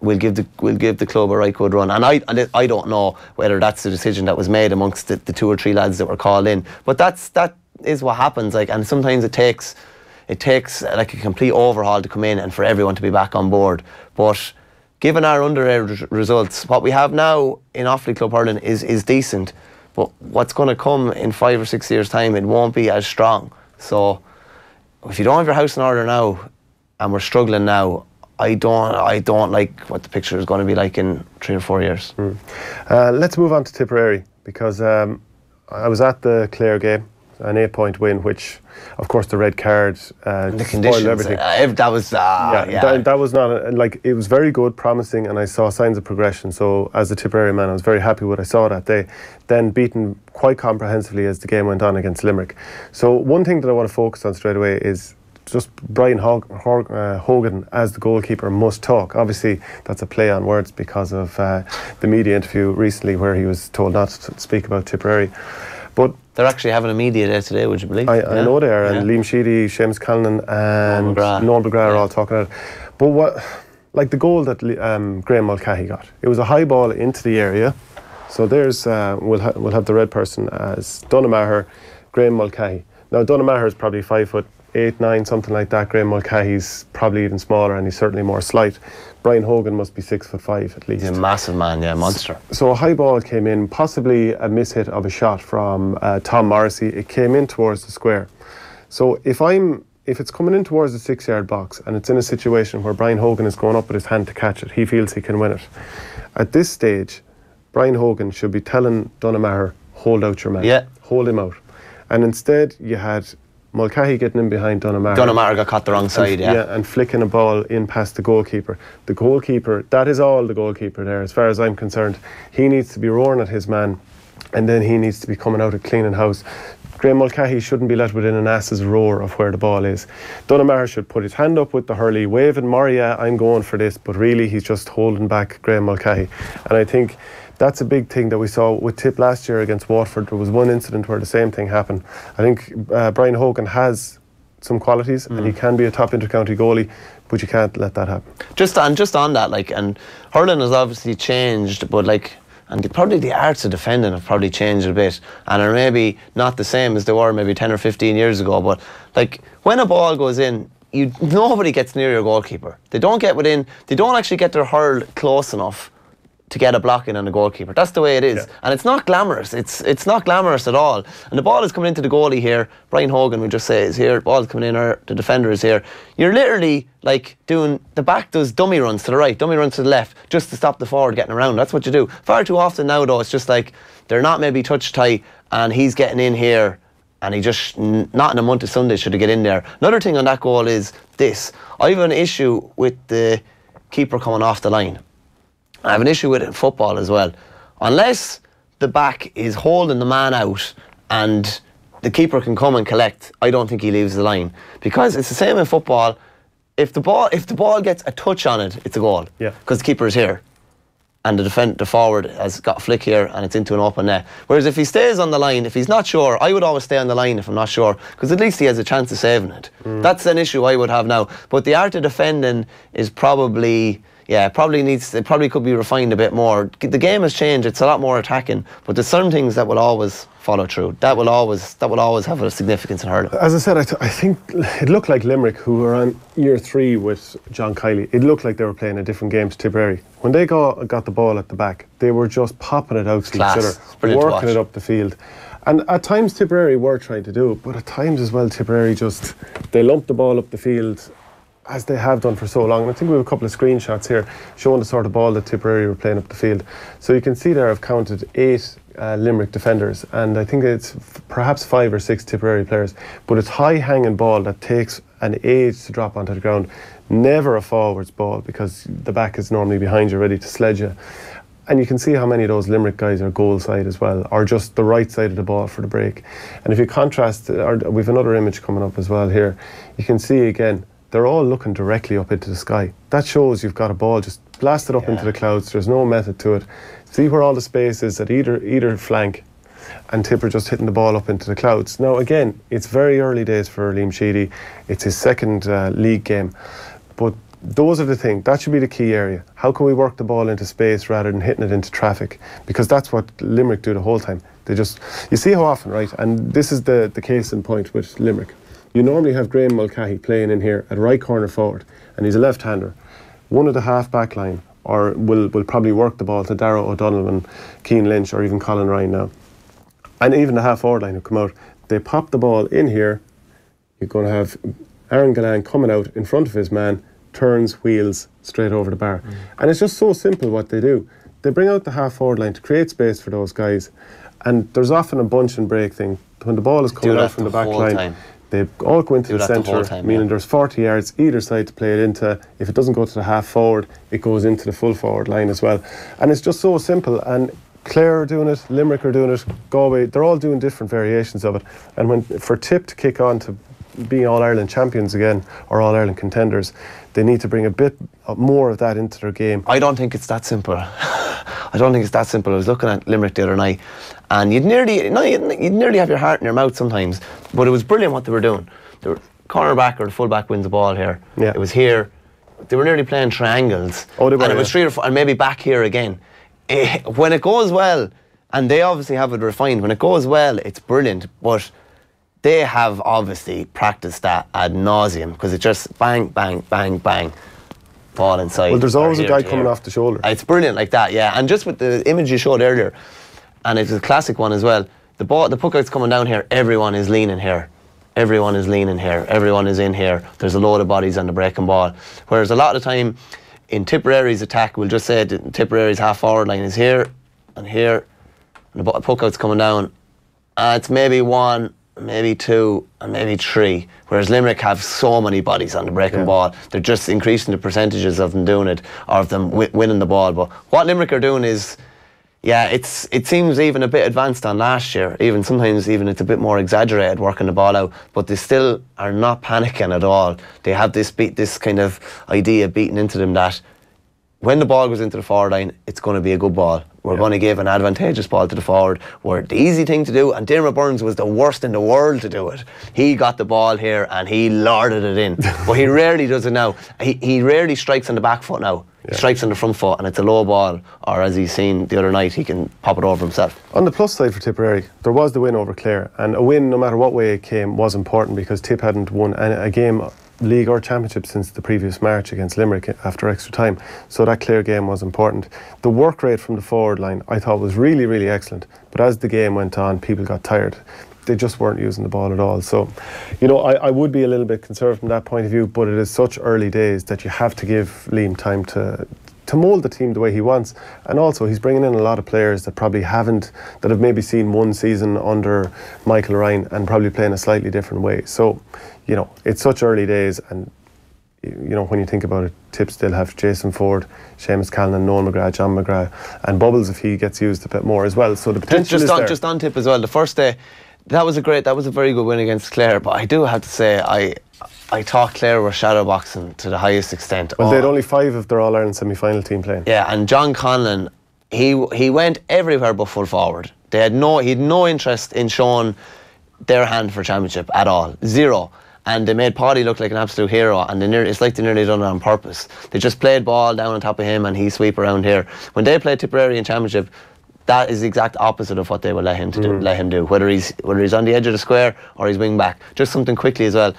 We'll give the we'll give the club a right good run, and I and I don't know whether that's the decision that was made amongst the, the two or three lads that were called in, but that's that is what happens. Like, and sometimes it takes it takes uh, like a complete overhaul to come in and for everyone to be back on board. But given our under results, what we have now in Offaly Club hurling is is decent, but what's going to come in five or six years' time, it won't be as strong. So if you don't have your house in order now, and we're struggling now, I don't I don't like what the picture is going to be like in three or four years. Uh, let's move on to Tipperary because um, I was at the Clare game, an eight-point win, which, of course, the red card uh, The spoiled conditions, everything. uh, if that was uh, yeah, That, that was not a, like it was very good, promising, and I saw signs of progression. So as a Tipperary man, I was very happy with what I saw that day. Then beaten quite comprehensively as the game went on against Limerick. So one thing that I want to focus on straight away is just Brian Hog- Hog- uh, Hogan as the goalkeeper must talk. Obviously, that's a play on words because of uh, the media interview recently where he was told not to speak about Tipperary. But They're actually having a media day today. Would you believe? I, Yeah. I know they are, and Yeah. Liam Sheedy, Seamus Callanan, and. Noel McGrath are all talking about it. But what, like the goal that um, Graeme Mulcahy got, it was a high ball into the area. So there's, uh, we'll, ha- we'll have the red person as Donamaher, Graeme Mulcahy. Now, Donagh Maher is probably five foot eight, nine, something like that. Graeme Mulcahy's probably even smaller, and he's certainly more slight. Brian Hogan must be six foot five at least. He's a massive man, yeah, monster. So a high ball came in, possibly a mishit of a shot from uh, Tom Morrissey. It came in towards the square. So if I'm if it's coming in towards the six yard box and it's in a situation where Brian Hogan is going up with his hand to catch it, he feels he can win it. At this stage, Brian Hogan should be telling Donagh Maher, hold out your man. Yeah. Hold him out. And instead you had Mulcahy getting in behind Donagh Maher. Donamaher got caught the wrong side, yeah. Yeah, and flicking a ball in past the goalkeeper. The goalkeeper, that is all the goalkeeper there, as far as I'm concerned. He needs to be roaring at his man, and then he needs to be coming out of cleaning house. Graeme Mulcahy shouldn't be let within an ass's roar of where the ball is. Donagh Maher should put his hand up with the hurley, waving Maria, I'm going for this, but really he's just holding back Graeme Mulcahy. And I think that's a big thing that we saw with Tip last year against Waterford. There was one incident where the same thing happened. I think uh, Brian Hogan has some qualities and he can be a top intercounty goalie, but you can't let that happen. Just on just on that, like, and hurling has obviously changed, but like, and the, probably the arts of defending have probably changed a bit, and are maybe not the same as they were maybe ten or fifteen years ago. But like, when a ball goes in, you nobody gets near your goalkeeper. They don't get within. They don't actually get their hurl close enough to get a block in on the goalkeeper. That's the way it is. Yeah. And it's not glamorous. It's it's not glamorous at all. And the ball is coming into the goalie here. Brian Hogan, we just say, is here. Ball is coming in, or the defender is here. You're literally like doing the back does dummy runs to the right, dummy runs to the left, just to stop the forward getting around. That's what you do. Far too often now, though, it's just like they're not maybe touch tight, and he's getting in here. And he just, n- not in a month of Sunday, should have get in there. Another thing on that goal is this. I have an issue with the keeper coming off the line. I have an issue with it in football as well. Unless the back is holding the man out and the keeper can come and collect, I don't think he leaves the line. Because it's the same in football. If the ball if the ball gets a touch on it, it's a goal. Yeah. Because the keeper is here. And the defend the forward has got a flick here and it's into an open net. Whereas if he stays on the line, if he's not sure, I would always stay on the line if I'm not sure, because at least he has a chance of saving it. Mm. That's an issue I would have now. But the art of defending is probably yeah, probably needs it probably could be refined a bit more. The game has changed; it's a lot more attacking, but there's certain things that will always follow through. That will always that will always have a significance in hurling. As I said, I, th- I think it looked like Limerick, who were on year three with John Kiely, it looked like they were playing a different game to Tipperary. When they got, got the ball at the back, they were just popping it out to Class. each other, working it up the field. And at times Tipperary were trying to do it, but at times as well, Tipperary just, they lumped the ball up the field as they have done for so long. And I think we have a couple of screenshots here showing the sort of ball that Tipperary were playing up the field. So you can see there I've counted eight uh, Limerick defenders, and I think it's perhaps five or six Tipperary players. But it's high hanging ball that takes an age to drop onto the ground. Never a forwards ball because the back is normally behind you, ready to sledge you. And you can see how many of those Limerick guys are goal side as well, or just the right side of the ball for the break. And if you contrast, or we've another image coming up as well here, you can see again, they're all looking directly up into the sky. That shows you've got a ball just blasted up into the clouds. There's no method to it. See where all the space is at either either flank, and Tipper just hitting the ball up into the clouds. Now again, it's very early days for Liam Sheedy. It's his second uh, league game, but those are the things. That should be the key area. How can we work the ball into space rather than hitting it into traffic? Because that's what Limerick do the whole time. They just you see how often, right? And this is the the case in point with Limerick. You normally have Graeme Mulcahy playing in here at right corner forward, and he's a left-hander. One of the half-back line, or will will probably work the ball to Darragh O'Donnell and Cian Lynch, or even Colin Ryan now. And even the half-forward line who come out, they pop the ball in here. You're going to have Aaron Gillane coming out in front of his man, turns, wheels straight over the bar. Mm. And it's just so simple what they do. They bring out the half forward line to create space for those guys. And there's often a bunch and break thing. When the ball is coming out from the the back line, time. They all go into Do the that the centre, time, meaning yeah. there's 40 yards either side to play it into. If it doesn't go to the half forward, it goes into the full forward line as well. And it's just so simple. And Clare are doing it, Limerick are doing it, Galway, they're all doing different variations of it. And when for Tip to kick on to being All Ireland champions again or All Ireland contenders, they need to bring a bit more of that into their game. I don't think it's that simple. I don't think it's that simple. I was looking at Limerick the other night, and you'd nearly, no, you'd, you'd nearly have your heart in your mouth sometimes. But it was brilliant what they were doing. The cornerback or the fullback wins the ball here. Yeah. It was here. They were nearly playing triangles. Oh, they were, And it was yeah. three or four, and maybe back here again. Eh, when it goes well, and they obviously have it refined. When it goes well, it's brilliant. But they have obviously practiced that ad nauseum because it's just bang, bang, bang, bang, ball inside. Well, there's always a guy coming off the shoulder. It's brilliant like that, yeah. And just with the image you showed earlier, and it's a classic one as well. The ball, the puck out's coming down here. Everyone is leaning here. Everyone is leaning here. Everyone is in here. There's a load of bodies on the breaking ball. Whereas a lot of the time, in Tipperary's attack, we'll just say Tipperary's half forward line is here and here, and the puck out's coming down. Uh, it's maybe one, maybe two, and maybe three. Whereas Limerick have so many bodies on the breaking Yeah. ball, they're just increasing the percentages of them doing it or of them wi- winning the ball. But what Limerick are doing is, yeah, it's it seems even a bit advanced on last year. Even sometimes even it's a bit more exaggerated working the ball out, but they still are not panicking at all. They have this beat this kind of idea beaten into them that when the ball goes into the forward line, it's going to be a good ball. We're going to give an advantageous ball to the forward. Where the easy thing to do, and Diarmaid Byrnes was the worst in the world to do it. He got the ball here and he larded it in. but he rarely does it now. He, he rarely strikes on the back foot now. He strikes on the front foot and it's a low ball. Or as he's seen the other night, he can pop it over himself. On the plus side for Tipperary, there was the win over Clare, and a win, no matter what way it came, was important because Tip hadn't won a game, league or championship, since the previous March against Limerick after extra time. So that Clare game was important. The work rate from the forward line, I thought, was really, really excellent. But as the game went on, people got tired. They just weren't using the ball at all. So, you know, I, I would be a little bit concerned from that point of view, but it is such early days that you have to give Liam time to to mould the team the way he wants. And also, he's bringing in a lot of players that probably haven't, that have maybe seen one season under Michael Ryan and probably playing a slightly different way. So, you know, it's such early days. And, you know, when you think about it, Tip still have Jason Forde, Seamus Callan, Noel McGrath, John McGrath, and Bubbles if he gets used a bit more as well. So the potential Just, just is on there. just on tip as well. The first day, that was a great, that was a very good win against Clare. But I do have to say, I I thought Clare were shadowboxing to the highest extent. well, Oh, they had only five of their All Ireland semi final team playing. Yeah, and John Conlon, he he went everywhere but full forward. They had no he had no interest in showing their hand for championship at all, zero. And they made Paddy look like an absolute hero, and they nearly, it's like they nearly done it on purpose. They just played ball down on top of him, and he sweep around here. When they played Tipperary in championship, that is the exact opposite of what they would let him to do, mm. let him do. Whether he's whether he's on the edge of the square or he's wing back. Just something quickly as well.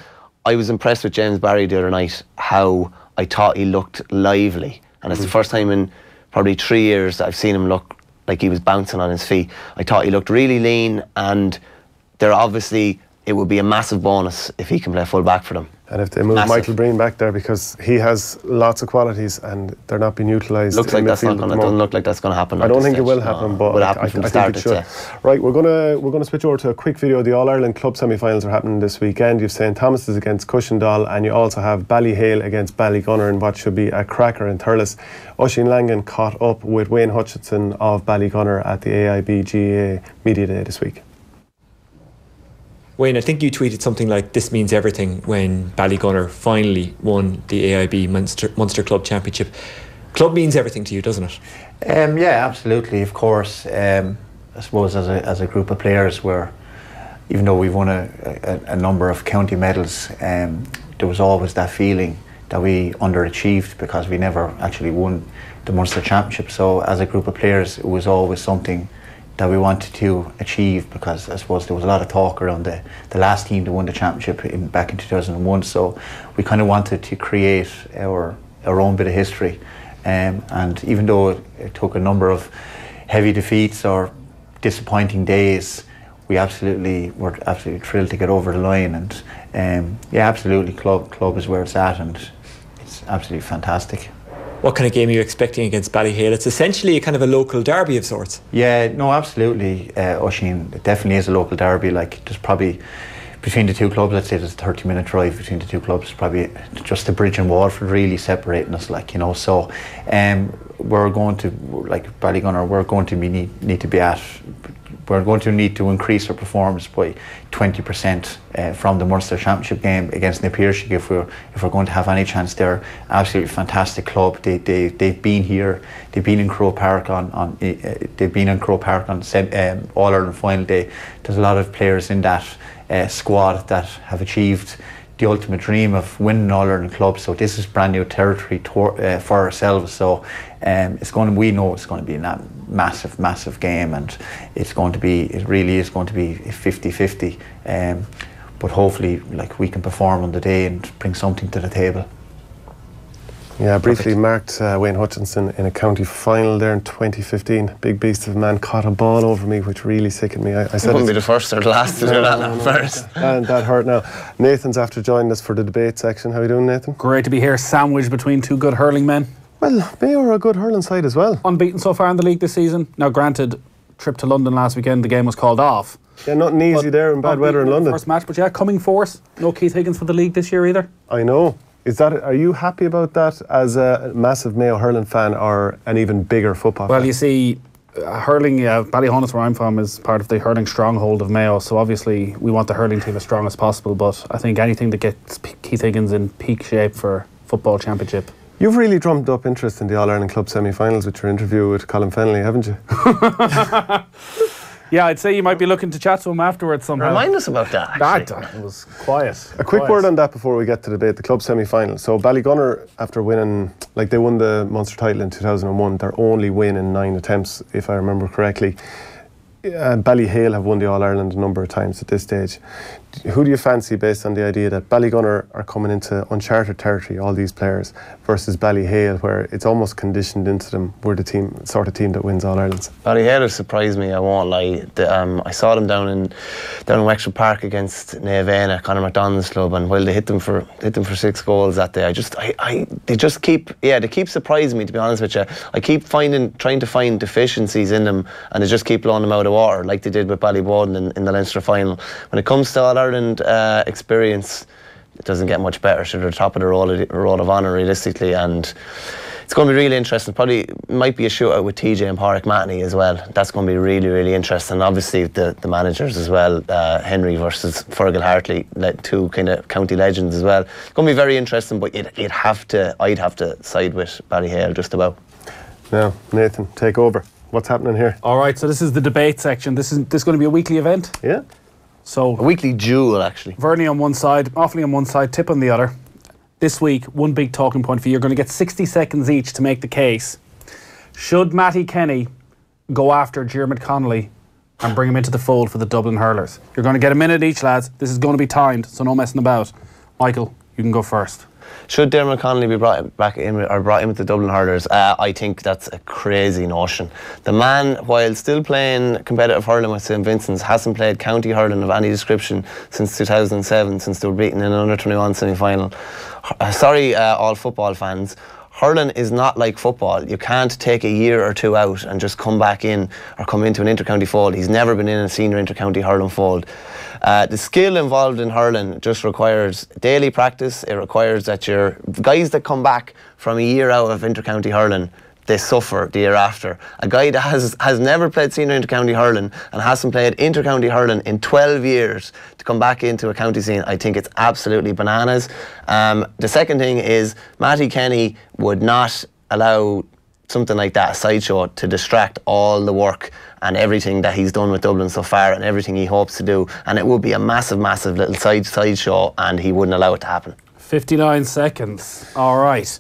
I was impressed with James Barry the other night. How I thought he looked lively, and it's the mm. first time in probably three years that I've seen him look like he was bouncing on his feet. I thought he looked really lean, and they're obviously it would be a massive bonus if he can play full back for them. And if they move Massive. Michael Breen back there because he has lots of qualities and they're not being utilised. Looks like that's not going to doesn't look like that's going to happen. I don't think it will happen, No, but will I, happen I, from I the think start. it should. say. Right, we're gonna we're gonna switch over to a quick video. The All Ireland club semi-finals are happening this weekend. You've St Thomas's against Cushendall, and you also have Ballyhale against Ballygunner in what should be a cracker in Thurles. Oisin Langan caught up with Wayne Hutchinson of Ballygunner at the AIB GA Media Day this week. Wayne, I think you tweeted something like this means everything when Ballygunner finally won the AIB Munster, Munster Club Championship. Club means everything to you, doesn't it? Um, yeah, absolutely. Of course, um, I suppose as a as a group of players, where even though we've won a, a, a number of county medals, um, there was always that feeling that we underachieved because we never actually won the Munster Championship. So as a group of players, it was always something that we wanted to achieve because I suppose there was a lot of talk around the, the last team to win the championship in, back in 2001. So we kind of wanted to create our our own bit of history. Um, and even though it, it took a number of heavy defeats or disappointing days, we absolutely were absolutely thrilled to get over the line. And um, yeah, absolutely, club club is where it's at, and it's absolutely fantastic. What kind of game are you expecting against Ballyhale? It's essentially a kind of a local derby of sorts. Yeah, no, absolutely, uh, Oisin. It definitely is a local derby. Like, there's probably between the two clubs, let's say there's a 30 minute drive between the two clubs, probably just the bridge and Waterford really separating us, like, you know. So, um, we're going to, like, Ballygunner, we're going to be need, need to be at we're going to need to increase our performance by 20% uh, from the Munster Championship game against Na Piarsaigh if we're if we're going to have any chance there. Absolutely fantastic club. They they they've been here. They've been in Croke Park on on uh, they've been in Croke Park on um, All Ireland final day. There's a lot of players in that uh, squad that have achieved the ultimate dream of winning all Ireland club. So this is brand new territory to, uh, for ourselves. So um, it's going. To, we know it's going to be a massive, massive game, and it's going to be. It really is going to be 50-50. Um, but hopefully, like we can perform on the day and bring something to the table. Yeah, briefly Perfect. marked uh, Wayne Hutchinson in a county final there in 2015. Big beast of a man caught a ball over me, which really sickened me. I, I said, wouldn't be the first or the last to do that no, first. And that hurt now. Nathan's after joining us for the debate section. How are you doing, Nathan? Great to be here, sandwiched between two good hurling men. Well, Mayo are a good hurling side as well. Unbeaten so far in the league this season. Now, granted, trip to London last weekend, the game was called off. Yeah, nothing easy there in bad weather in London. First match, but yeah, coming force. No Keith Higgins for the league this year either. I know. Is that are you happy about that as a massive Mayo hurling fan or an even bigger football? Well, fan? you see, uh, hurling, yeah, Ballyhaunis, where I'm from, is part of the hurling stronghold of Mayo. So obviously, we want the hurling team as strong as possible. But I think anything that gets Keith Higgins in peak shape for football championship. You've really drummed up interest in the All Ireland Club semi-finals with your interview with Colin Fennelly, haven't you? Yeah, I'd say you might be looking to chat to him afterwards somehow. Remind us about that. That it was quiet. A quick word on that before we get to the debate. The club semi-final. So Ballygunner, after winning, like they won the Munster title in 2001, their only win in nine attempts, if I remember correctly. Uh, Ballyhale have won the All Ireland a number of times at this stage who do you fancy based on the idea that Ballygunner are coming into uncharted territory, all these players, versus Ballyhale, where it's almost conditioned into them, we're the team, sort of team that wins All Ireland? Ballyhale have surprised me, I won't lie. The, um, I saw them down in down in Wexford Park against Naomh Conor McDonald's club, and while they hit them for hit them for six goals that day, I just, I, I, they just keep, yeah, they keep surprising me, to be honest with you. I keep finding, trying to find deficiencies in them, and they just keep blowing them out of water, like they did with Ballyboden in, in the Leinster final. When it comes to All Ireland, Ireland uh, experience, it doesn't get much better. So they're top of the roll of, roll of honour realistically, and it's going to be really interesting. Probably might be a shootout with TJ and Pauric Mahony as well. That's going to be really, really interesting. Obviously, the, the managers as well, uh, Henry versus Fergal Hartley, two kind of county legends as well. It's going to be very interesting, but you'd, you'd have to, I'd have to side with Ballyhale just about. Now, Nathan, take over. What's happening here? All right, so this is the debate section. This is this going to be a weekly event. Yeah. So a weekly duel, actually. Verney on one side, Offaly on one side, Tip on the other. This week, one big talking point for you. You're going to get 60 seconds each to make the case. Should Mattie Kenny go after Diarmuid Connolly and bring him into the fold for the Dublin Hurlers? You're going to get a minute each, lads. This is going to be timed, so no messing about. Michael, you can go first. Should Diarmuid Connolly be brought back in or brought in with the Dublin Hurlers? Uh, I think that's a crazy notion. The man, while still playing competitive hurling with St Vincent's, hasn't played county hurling of any description since 2007, since they were beaten in an under 21 semi final. Uh, sorry, uh, all football fans hurling is not like football. You can't take a year or two out and just come back in or come into an intercounty fold. He's never been in a senior intercounty hurling fold. Uh, the skill involved in hurling just requires daily practice. It requires that your guys that come back from a year out of intercounty hurling they suffer the year after. A guy that has, has never played senior intercounty hurling and hasn't played intercounty hurling in 12 years to come back into a county scene, I think it's absolutely bananas. Um, the second thing is Mattie Kenny would not allow something like that, a sideshow, to distract all the work and everything that he's done with Dublin so far and everything he hopes to do. And it would be a massive, massive little side sideshow, and he wouldn't allow it to happen. 59 seconds. All right.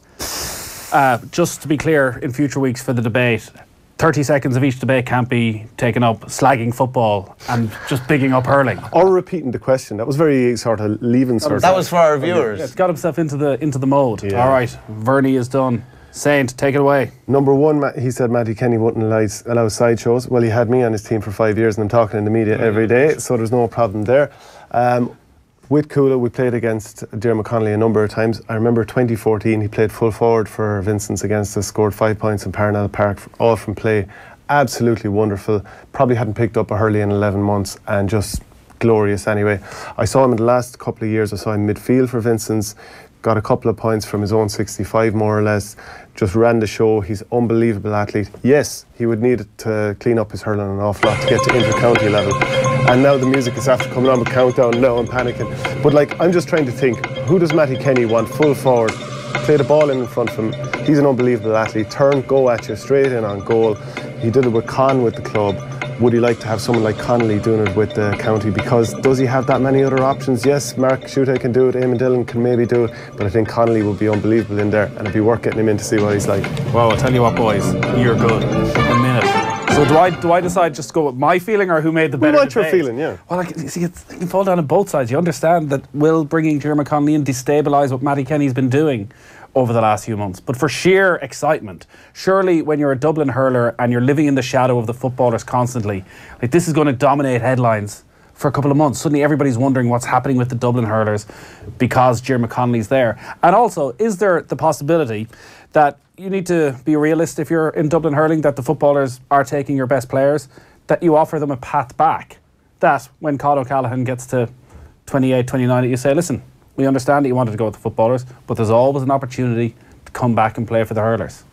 Uh, just to be clear, in future weeks for the debate, 30 seconds of each debate can't be taken up slagging football and just bigging up hurling. Or repeating the question. That was very sort of leaving sort of That was for our viewers. It's got himself into the into the mode. Yeah. All right, Verney is done. Saint, take it away. Number one, he said Mattie Kenny wouldn't allow, allow sideshows. Well, he had me on his team for five years and I'm talking in the media every day, so there's no problem there. Um, with Cuala, we played against Diarmuid Connolly a number of times. I remember 2014, he played full forward for Vincent's against us, scored five points in Parnell Park, all from play. Absolutely wonderful. Probably hadn't picked up a hurley in 11 months and just glorious anyway. I saw him in the last couple of years. I saw him midfield for Vincent's, got a couple of points from his own 65 more or less. Just ran the show. He's unbelievable athlete. Yes, he would need to clean up his hurling an awful lot to get to inter-county level. And now the music is after coming on with countdown. Now I'm panicking. But like I'm just trying to think, who does Mattie Kenny want full forward? Play the ball in front of him. He's an unbelievable athlete. Turn, go at you straight in on goal. He did it with Con with the club would he like to have someone like Connolly doing it with the county? Because does he have that many other options? Yes, Mark Schutte can do it, Eamon Dillon can maybe do it, but I think Connolly would be unbelievable in there, and it'd be worth getting him in to see what he's like. Well, I'll tell you what, boys, you're good. A minute. So do I do I decide just to go with my feeling or who made the better? What's your feeling? Yeah. Well, like, you see, it's, you can fall down on both sides. You understand that will bringing Diarmuid Connolly in destabilise what Mattie Kenny's been doing over the last few months. But for sheer excitement, surely when you're a Dublin hurler and you're living in the shadow of the footballers constantly, like this is going to dominate headlines for a couple of months. Suddenly everybody's wondering what's happening with the Dublin hurlers because Diarmuid Connolly's there. And also, is there the possibility that you need to be a realist if you're in Dublin hurling that the footballers are taking your best players, that you offer them a path back? That when Conor O'Callaghan gets to 28, 29, that you say, listen, we understand that you wanted to go with the footballers, but there's always an opportunity to come back and play for the hurlers.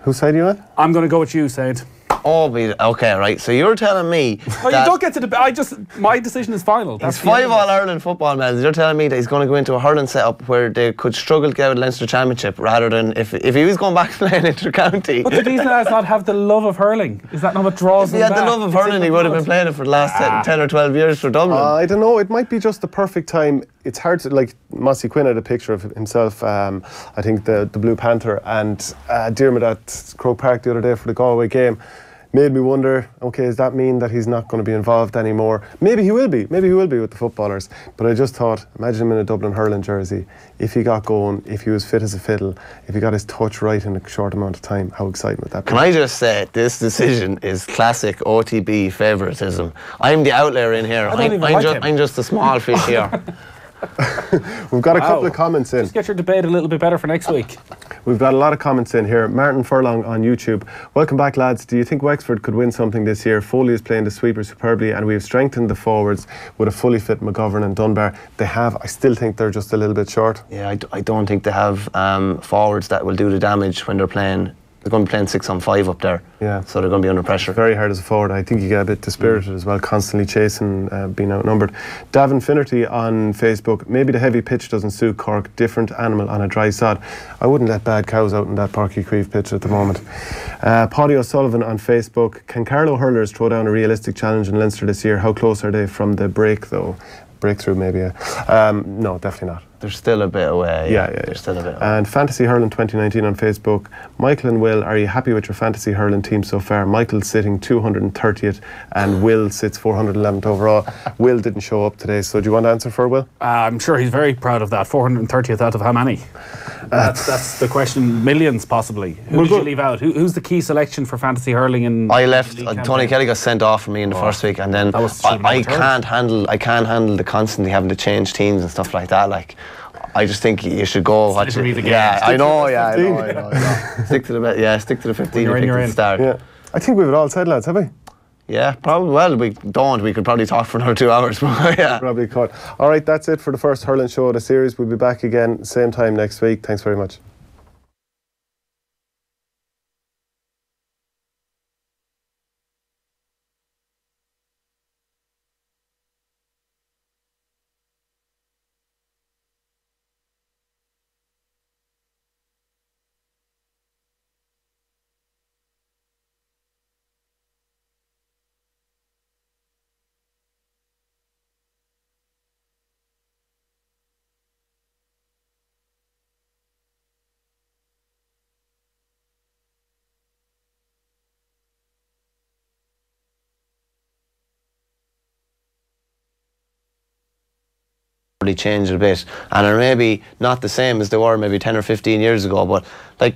Whose side are you on? I'm going to go with you, Saint. Oh, be- okay, right. So you're telling me Oh, you that don't get to debate. I just my decision is final. That's he's five. All Ireland football medals. You're telling me that he's going to go into a hurling setup where they could struggle to get out of the Leinster Championship rather than if if he was going back to playing inter county. But do these guys not have the love of hurling? Is that not what draws If he them had the love of It's hurling, he would have been playing it for the last Ah. 10, 10 or 12 years for Dublin. Uh, I don't know. It might be just the perfect time. It's hard to like. Mossy Quinn had a picture of himself. Um, I think the the Blue Panther and uh, Dermot at Croke Park the other day for the Galway game. Made me wonder. Okay, does that mean that he's not going to be involved anymore? Maybe he will be. Maybe he will be with the footballers. But I just thought, imagine him in a Dublin hurling jersey. If he got going, if he was fit as a fiddle, if he got his touch right in a short amount of time, how exciting would that be? Can I just say this decision is classic OTB favouritism. I'm the outlier in here. don't I'm, I'm, like ju- I'm just a small fish here. We've got a couple of comments in. Just get your debate a little bit better for next week. We've got a lot of comments in here. Martin Furlong on YouTube. Welcome back, lads. Do you think Wexford could win something this year? Foley is playing the sweeper superbly, and we have strengthened the forwards with a fully fit McGovern and Dunbar. They have. I still think they're just a little bit short. yeah, I, d- I don't think they have um, forwards that will do the damage when they're playing. They're going to be playing six on five up there. Yeah. So they're going to be under pressure. Very hard as a forward. I think you get a bit dispirited as well, constantly chasing, uh, being outnumbered. Davin Finnerty on Facebook. Maybe the heavy pitch doesn't suit Cork. Different animal on a dry sod. I wouldn't let bad cows out in that Páirc Uí Chaoimh pitch at the moment. Uh, Paddy O'Sullivan on Facebook. Can Carlow hurlers throw down a realistic challenge in Leinster this year? How close are they from the break, though? Breakthrough, maybe. Yeah. Um, no, definitely not. They're still a bit away. Yeah, yeah, They're yeah. still a bit away. And Fantasy Hurling 2019 on Facebook. Michael and Will, are you happy with your Fantasy Hurling team so far? Michael's sitting 230th and Will sits 411th overall. Will didn't show up today, so do you want to answer for Will? Uh, I'm sure he's very proud of that. 430th out of how many? That's, that's the question. Millions, possibly. Who We'll did go- you leave out? Who, who's the key selection for fantasy hurling? In I left. Uh, Tony? Kelly got sent off for me in the first week, and then that I, I can't handle. I can't handle the constantly having to change teams and stuff like that. Like, I just think you should go. watch it. the game. Yeah, Stick I know. Yeah, I know. I know, I know. stick to the bit. Yeah, stick to the fifteen. you're in, you're in. start. Yeah. I think we've it all said, lads, have we? Yeah, probably. Well, we don't. We could probably talk for another two hours. But yeah. Probably caught. All right, that's it for the first hurling show of the series. We'll be back again same time next week. Thanks very much. Probably changed a bit. And are maybe not the same as they were maybe 10 or 15 years ago but like